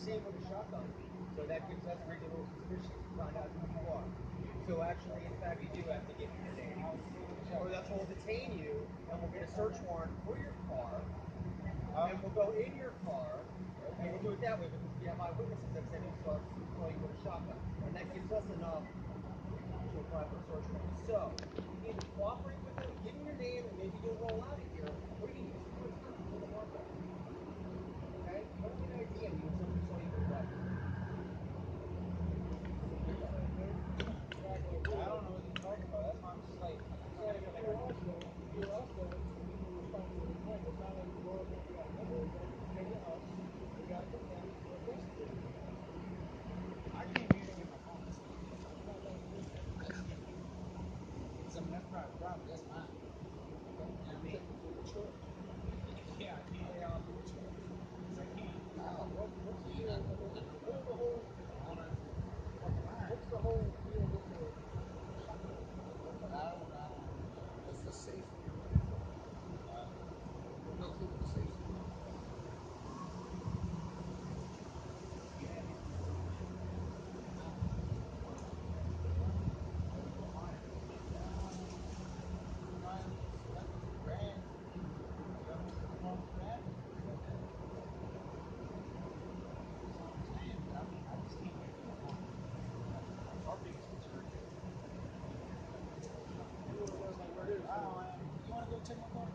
same with a shotgun. So that gives us reasonable suspicion to find out who you are. So actually, in fact, you do have to give your name. Or that's we'll detain you, and we'll get a search warrant for your car, and we'll go in your car, and we'll do it that way because we have eyewitnesses that said he saw you with a shotgun, and that gives us enough to apply for a search warrant. So either cooperate with it, give him your name, and maybe you'll roll Right, right. হচ্ছে মতন